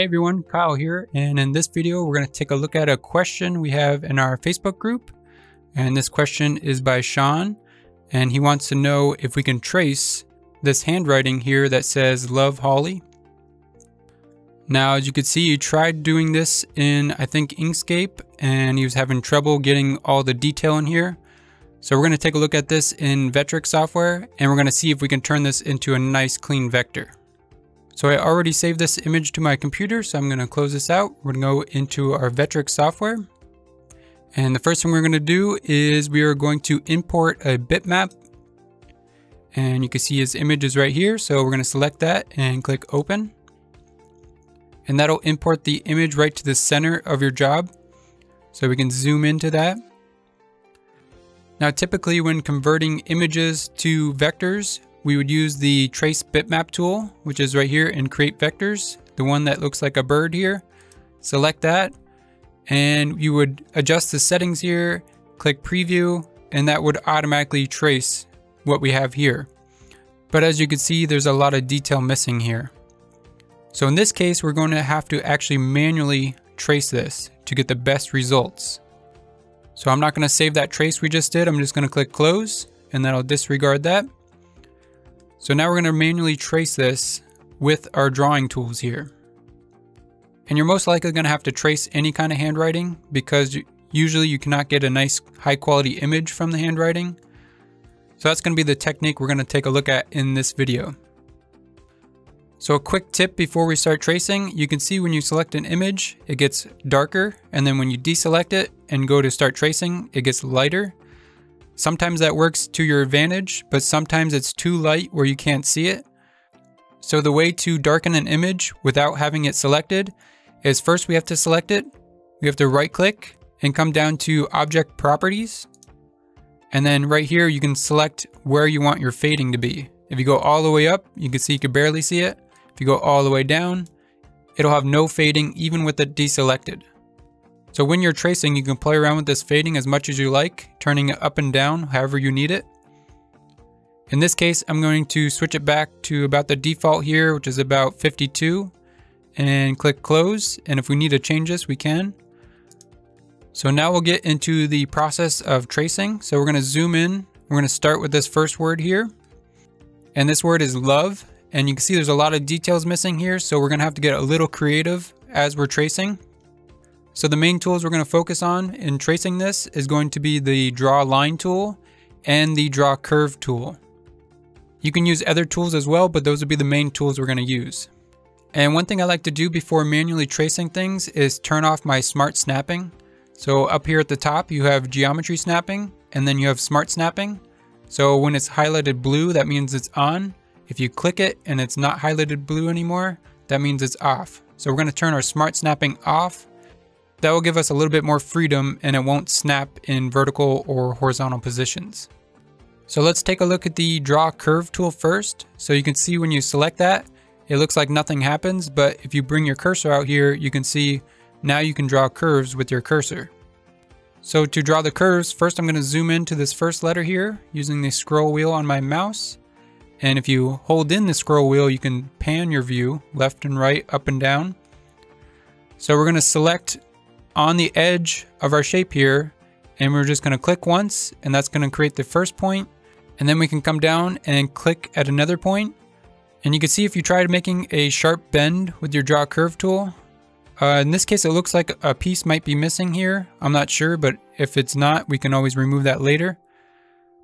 Hey everyone, Kyle here, and in this video we're going to take a look at a question we have in our Facebook group. And this question is by Sean, and he wants to know if we can trace this handwriting here that says Love Holly. Now, as you can see, he tried doing this in, I think, Inkscape, and he was having trouble getting all the detail in here. So we're going to take a look at this in Vectric software, and we're going to see if we can turn this into a nice clean vector. So I already saved this image to my computer, so I'm going to close this out. We're to go into our Vectric software. And the first thing we're going to do is we are going to import a bitmap. And you can see his image is right here. So we're going to select that and click open. And that'll import the image right to the center of your job. So we can zoom into that. Now typically when converting images to vectors, we would use the trace bitmap tool, which is right here in create vectors, the one that looks like a bird here. Select that and you would adjust the settings here, click preview, and that would automatically trace what we have here. But as you can see, there's a lot of detail missing here. So in this case, we're going to have to actually manually trace this to get the best results. So I'm not going to save that trace we just did. I'm just going to click close and that'll disregard that. So now we're going to manually trace this with our drawing tools here. And you're most likely going to have to trace any kind of handwriting because usually you cannot get a nice high quality image from the handwriting. So that's going to be the technique we're going to take a look at in this video. So a quick tip before we start tracing, you can see when you select an image, it gets darker, and then when you deselect it and go to start tracing, it gets lighter. Sometimes that works to your advantage, but sometimes it's too light where you can't see it. So the way to darken an image without having it selected is first we have to select it. We have to right click and come down to object properties. And then right here, you can select where you want your fading to be. If you go all the way up, you can see you can barely see it. If you go all the way down, it'll have no fading even with it deselected. So when you're tracing, you can play around with this fading as much as you like, turning it up and down however you need it. In this case, I'm going to switch it back to about the default here, which is about 52, and click close. And if we need to change this, we can. So now we'll get into the process of tracing. So we're going to zoom in. We're going to start with this first word here. And this word is love. And you can see there's a lot of details missing here. So we're going to have to get a little creative as we're tracing. So the main tools we're going to focus on in tracing this is going to be the draw line tool and the draw curve tool. You can use other tools as well, but those would be the main tools we're going to use. And one thing I like to do before manually tracing things is turn off my smart snapping. So up here at the top, you have geometry snapping and then you have smart snapping. So when it's highlighted blue, that means it's on. If you click it and it's not highlighted blue anymore, that means it's off. So we're going to turn our smart snapping off that will give us a little bit more freedom and it won't snap in vertical or horizontal positions. So let's take a look at the draw curve tool first. So you can see when you select that, it looks like nothing happens, but if you bring your cursor out here, you can see now you can draw curves with your cursor. So to draw the curves, first I'm going to zoom into this first letter here using the scroll wheel on my mouse. And if you hold in the scroll wheel, you can pan your view left and right, up and down. So we're going to select on the edge of our shape here and we're just going to click once and that's going to create the first point. and then we can come down and click at another point. and you can see if you tried making a sharp bend with your draw curve tool uh, in this case it looks like a piece might be missing here I'm not sure but if it's not we can always remove that later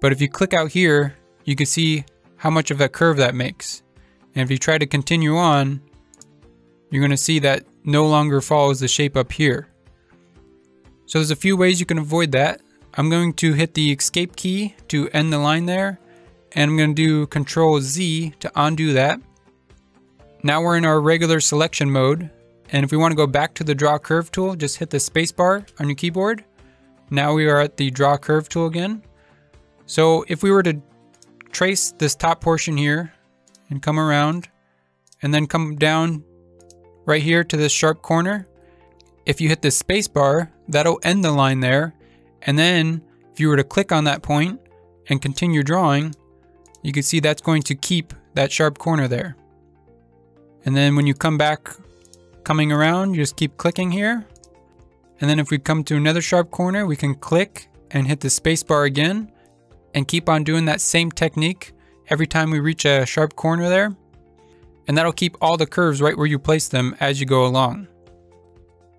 but if you click out here you can see how much of a curve that makes and if you try to continue on you're going to see that no longer follows the shape up here so there's a few ways you can avoid that. I'm going to hit the escape key to end the line there. And I'm going to do control Z to undo that. Now we're in our regular selection mode. And if we want to go back to the draw curve tool, just hit the spacebar on your keyboard. Now we are at the draw curve tool again. So if we were to trace this top portion here and come around and then come down right here to this sharp corner, if you hit the spacebar, that'll end the line there. And then if you were to click on that point and continue drawing, you can see that's going to keep that sharp corner there. And then when you come back, coming around, you just keep clicking here. And then if we come to another sharp corner, we can click and hit the spacebar again and keep on doing that same technique every time we reach a sharp corner there. And that'll keep all the curves right where you place them as you go along.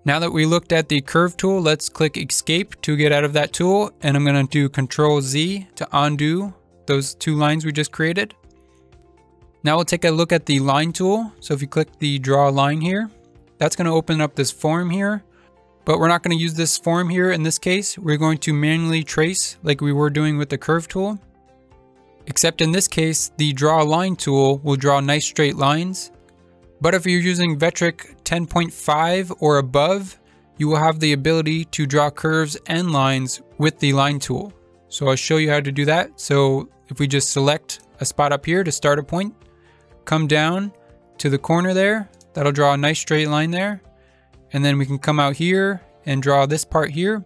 Now that we looked at the curve tool, let's click escape to get out of that tool. And I'm gonna do control Z to undo those two lines we just created. Now we'll take a look at the line tool. So if you click the draw line here, that's gonna open up this form here. But we're not gonna use this form here in this case. We're going to manually trace like we were doing with the curve tool. Except in this case, the draw line tool will draw nice straight lines. But if you're using Vectric 10.5 or above, you will have the ability to draw curves and lines with the line tool. So I'll show you how to do that. So if we just select a spot up here to start a point, come down to the corner there, that'll draw a nice straight line there. And then we can come out here and draw this part here.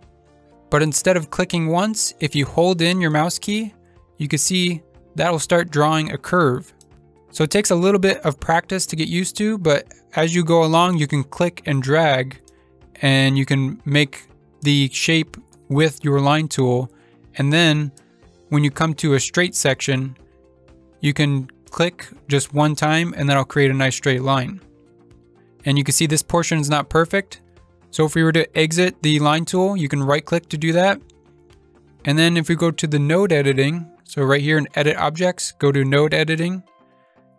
But instead of clicking once, if you hold in your mouse key, you can see that'll start drawing a curve. So it takes a little bit of practice to get used to, but as you go along, you can click and drag and you can make the shape with your line tool. And then when you come to a straight section, you can click just one time and that'll create a nice straight line. And you can see this portion is not perfect. So if we were to exit the line tool, you can right click to do that. And then if we go to the node editing, so right here in edit objects, go to node editing.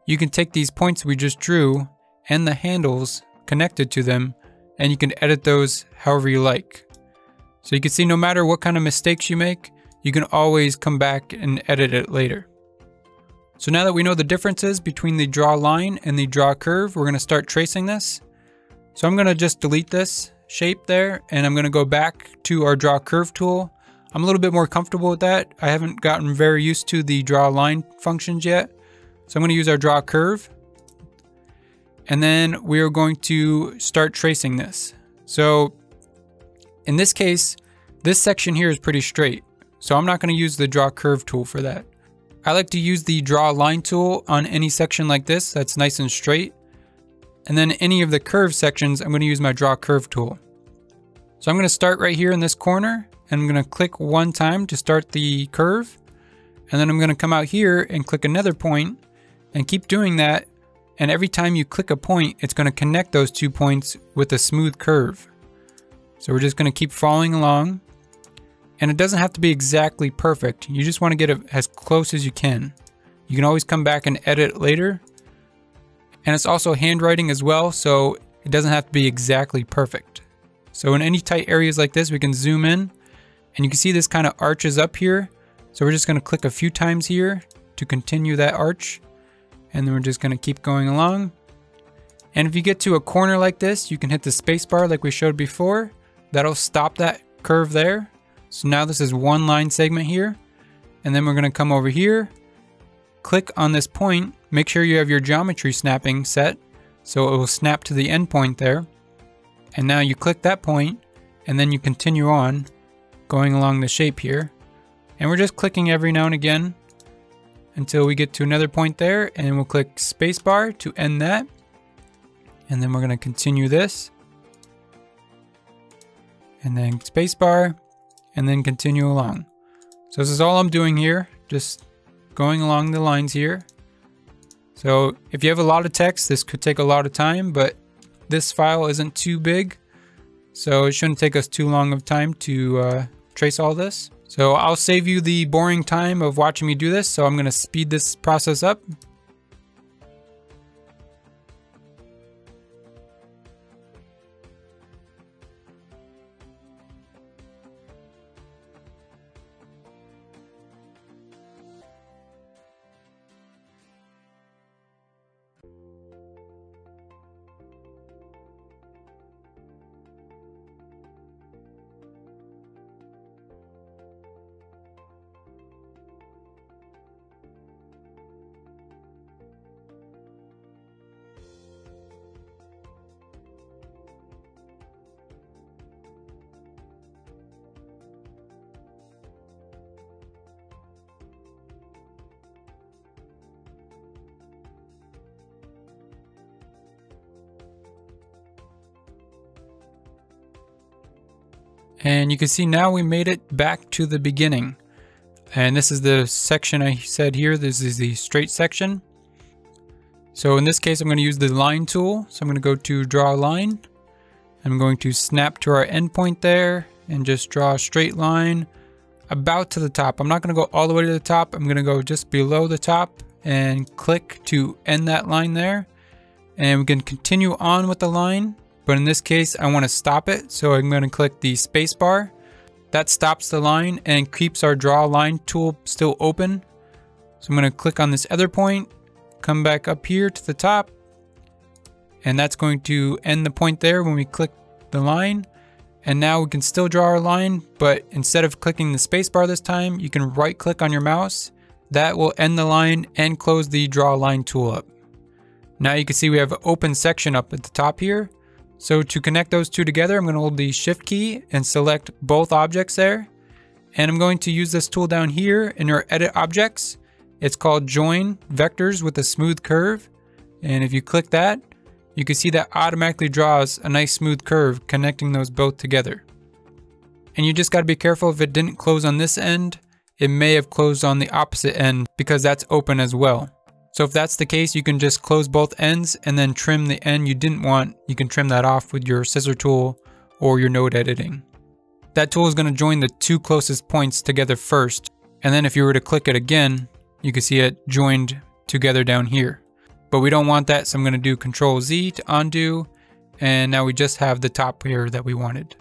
You can take these points we just drew and the handles connected to them and you can edit those however you like. So you can see no matter what kind of mistakes you make, you can always come back and edit it later. So now that we know the differences between the draw line and the draw curve, we're going to start tracing this. So I'm going to just delete this shape there and I'm going to go back to our draw curve tool I'm a little bit more comfortable with that. I haven't gotten very used to the draw line functions yet. So I'm going to use our draw curve. And then we are going to start tracing this. So in this case, this section here is pretty straight. So I'm not going to use the draw curve tool for that. I like to use the draw line tool on any section like this that's nice and straight. And then any of the curve sections, I'm going to use my draw curve tool. So I'm going to start right here in this corner and I'm going to click one time to start the curve. And then I'm going to come out here and click another point and keep doing that. And every time you click a point, it's going to connect those two points with a smooth curve. So we're just going to keep following along. And it doesn't have to be exactly perfect. You just want to get it as close as you can. You can always come back and edit later. And it's also handwriting as well, so it doesn't have to be exactly perfect. So in any tight areas like this, we can zoom in and you can see this kind of arches up here. So we're just going to click a few times here to continue that arch. And then we're just going to keep going along. And if you get to a corner like this, you can hit the spacebar like we showed before. That'll stop that curve there. So now this is one line segment here. And then we're going to come over here, click on this point, make sure you have your geometry snapping set so it will snap to the end point there. And now you click that point and then you continue on going along the shape here. And we're just clicking every now and again until we get to another point there and we'll click spacebar to end that. And then we're going to continue this. And then spacebar and then continue along. So this is all I'm doing here, just going along the lines here. So if you have a lot of text, this could take a lot of time, but this file isn't too big. So it shouldn't take us too long of time to uh, trace all this. So I'll save you the boring time of watching me do this. So I'm going to speed this process up. And you can see now we made it back to the beginning. And this is the section I said here. This is the straight section. So in this case, I'm going to use the line tool. So I'm going to go to draw a line. I'm going to snap to our endpoint there and just draw a straight line about to the top. I'm not going to go all the way to the top. I'm going to go just below the top and click to end that line there. And we can continue on with the line. But in this case, I want to stop it. So I'm going to click the spacebar. That stops the line and keeps our draw line tool still open. So I'm going to click on this other point come back up here to the top and that's going to end the point there when we click the line. And now we can still draw our line, but instead of clicking the spacebar this time, you can right click on your mouse. That will end the line and close the draw line tool up. Now you can see we have an open section up at the top here. So to connect those two together, I'm going to hold the shift key and select both objects there. And I'm going to use this tool down here in our edit objects it's called Join Vectors with a Smooth Curve. And if you click that, you can see that automatically draws a nice smooth curve connecting those both together. And you just got to be careful if it didn't close on this end, it may have closed on the opposite end because that's open as well. So if that's the case, you can just close both ends and then trim the end you didn't want. You can trim that off with your scissor tool or your node editing. That tool is going to join the two closest points together first. And then if you were to click it again, you can see it joined together down here. But we don't want that, so I'm going to do Control Z to undo, and now we just have the top here that we wanted.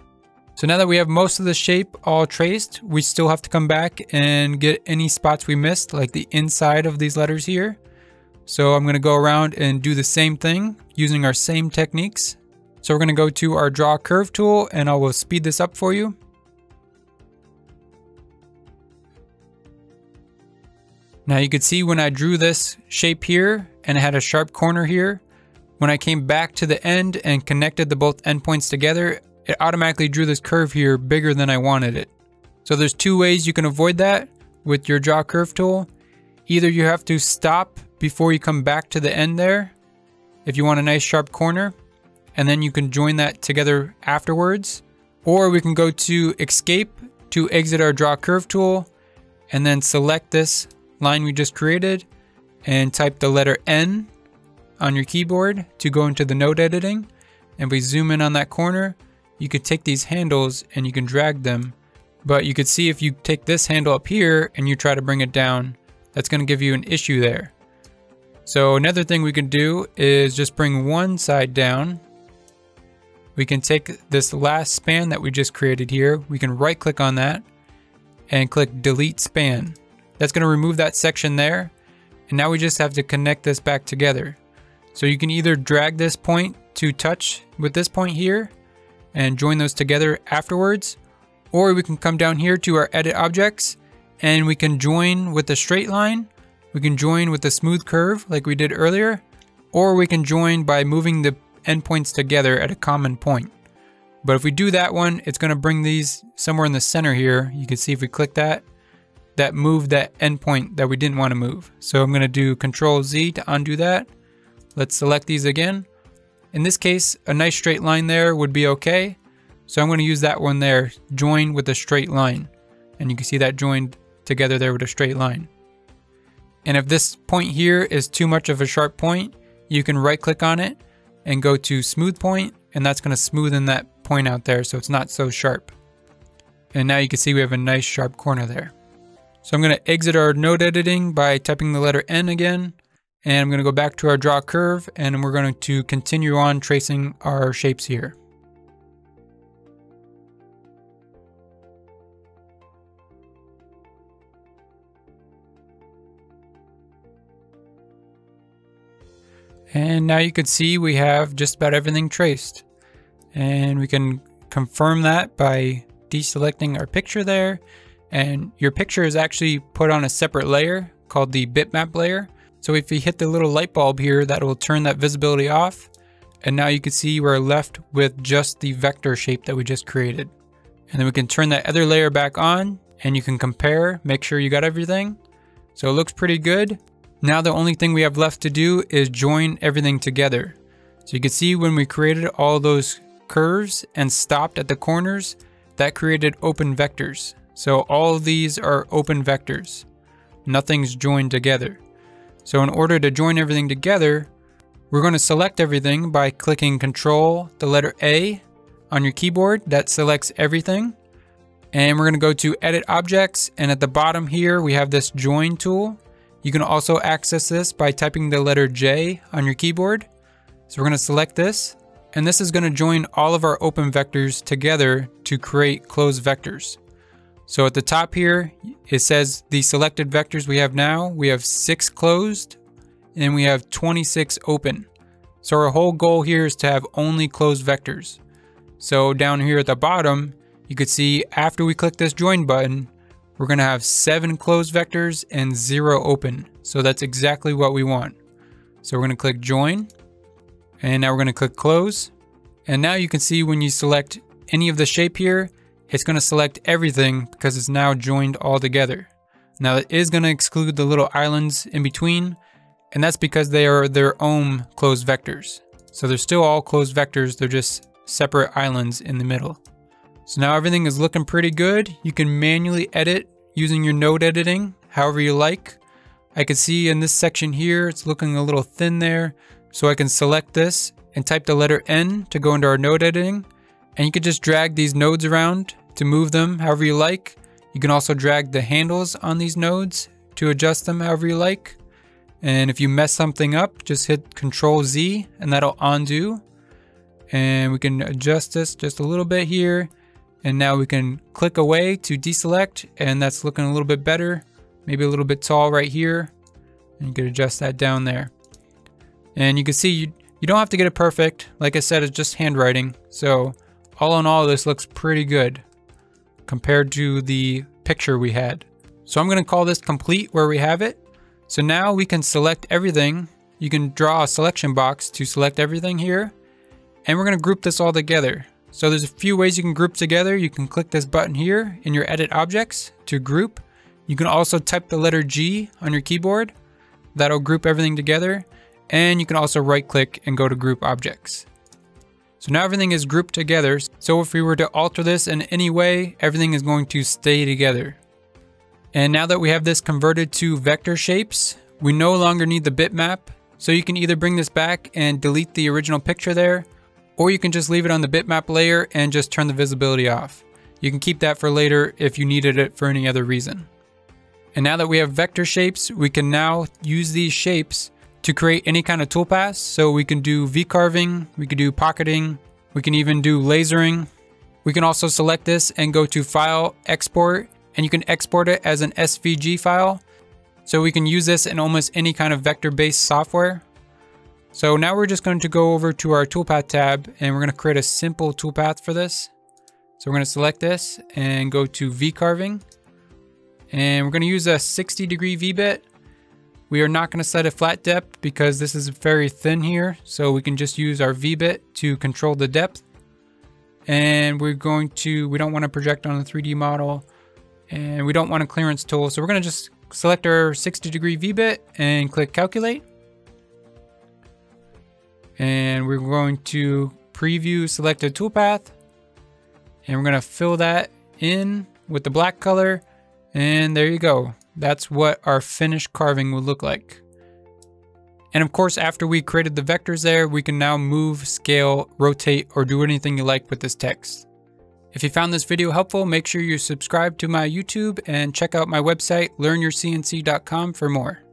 So now that we have most of the shape all traced, we still have to come back and get any spots we missed, like the inside of these letters here. So I'm going to go around and do the same thing using our same techniques. So we're going to go to our draw curve tool and I will speed this up for you. Now you could see when I drew this shape here and it had a sharp corner here, when I came back to the end and connected the both endpoints together, it automatically drew this curve here bigger than I wanted it. So there's two ways you can avoid that with your draw curve tool. Either you have to stop before you come back to the end there, if you want a nice sharp corner, and then you can join that together afterwards. Or we can go to escape to exit our draw curve tool and then select this line we just created and type the letter N on your keyboard to go into the node editing. And we zoom in on that corner, you could take these handles and you can drag them. But you could see if you take this handle up here and you try to bring it down, that's going to give you an issue there. So another thing we can do is just bring one side down. We can take this last span that we just created here. We can right click on that and click delete span. That's going to remove that section there. And now we just have to connect this back together. So you can either drag this point to touch with this point here and join those together afterwards. Or we can come down here to our edit objects and we can join with a straight line. We can join with a smooth curve like we did earlier. Or we can join by moving the endpoints together at a common point. But if we do that one, it's going to bring these somewhere in the center here. You can see if we click that, that moved that endpoint that we didn't want to move. So I'm going to do Control Z to undo that. Let's select these again. In this case, a nice straight line there would be okay. So I'm going to use that one there, join with a straight line. And you can see that joined together there with a straight line. And if this point here is too much of a sharp point, you can right click on it and go to smooth point and that's going to smoothen that point out there so it's not so sharp. And now you can see we have a nice sharp corner there. So I'm going to exit our node editing by typing the letter N again. And I'm going to go back to our draw curve and we're going to continue on tracing our shapes here. And now you can see we have just about everything traced. And we can confirm that by deselecting our picture there and your picture is actually put on a separate layer called the bitmap layer. So if you hit the little light bulb here, that will turn that visibility off. And now you can see we're left with just the vector shape that we just created. And then we can turn that other layer back on and you can compare, make sure you got everything. So it looks pretty good. Now the only thing we have left to do is join everything together. So you can see when we created all those curves and stopped at the corners, that created open vectors. So all these are open vectors. Nothing's joined together. So in order to join everything together, we're going to select everything by clicking Control, the letter A on your keyboard. That selects everything. And we're going to go to Edit Objects. And at the bottom here, we have this Join tool. You can also access this by typing the letter J on your keyboard. So we're going to select this. And this is going to join all of our open vectors together to create closed vectors. So at the top here, it says the selected vectors we have now. We have six closed and we have 26 open. So our whole goal here is to have only closed vectors. So down here at the bottom, you could see after we click this join button, we're gonna have seven closed vectors and zero open. So that's exactly what we want. So we're gonna click join and now we're gonna click close. And now you can see when you select any of the shape here, it's gonna select everything because it's now joined all together. Now it is gonna exclude the little islands in between, and that's because they are their own closed vectors. So they're still all closed vectors, they're just separate islands in the middle. So now everything is looking pretty good. You can manually edit using your node editing however you like. I can see in this section here, it's looking a little thin there. So I can select this and type the letter N to go into our node editing. And you can just drag these nodes around to move them however you like. You can also drag the handles on these nodes to adjust them however you like. And if you mess something up, just hit Control Z and that'll undo. And we can adjust this just a little bit here. And now we can click away to deselect and that's looking a little bit better. Maybe a little bit tall right here. And you can adjust that down there. And you can see you, you don't have to get it perfect. Like I said, it's just handwriting. So all in all, this looks pretty good compared to the picture we had. So I'm gonna call this complete where we have it. So now we can select everything. You can draw a selection box to select everything here. And we're gonna group this all together. So there's a few ways you can group together. You can click this button here in your edit objects to group. You can also type the letter G on your keyboard. That'll group everything together. And you can also right click and go to group objects. So now everything is grouped together. So if we were to alter this in any way, everything is going to stay together. And now that we have this converted to vector shapes, we no longer need the bitmap. So you can either bring this back and delete the original picture there, or you can just leave it on the bitmap layer and just turn the visibility off. You can keep that for later if you needed it for any other reason. And now that we have vector shapes, we can now use these shapes to create any kind of toolpath. So we can do V-carving, we can do pocketing, we can even do lasering. We can also select this and go to File, Export, and you can export it as an SVG file. So we can use this in almost any kind of vector-based software. So now we're just going to go over to our toolpath tab and we're going to create a simple toolpath for this. So we're going to select this and go to V carving. And we're going to use a 60 degree V-bit. We are not going to set a flat depth because this is very thin here. So we can just use our V-bit to control the depth. And we're going to, we don't want to project on the 3D model and we don't want a clearance tool. So we're going to just select our 60 degree V-bit and click calculate and we're going to preview selected toolpath and we're going to fill that in with the black color and there you go. That's what our finished carving will look like. And of course, after we created the vectors there, we can now move, scale, rotate, or do anything you like with this text. If you found this video helpful, make sure you subscribe to my YouTube and check out my website, learnyourcnc.com for more.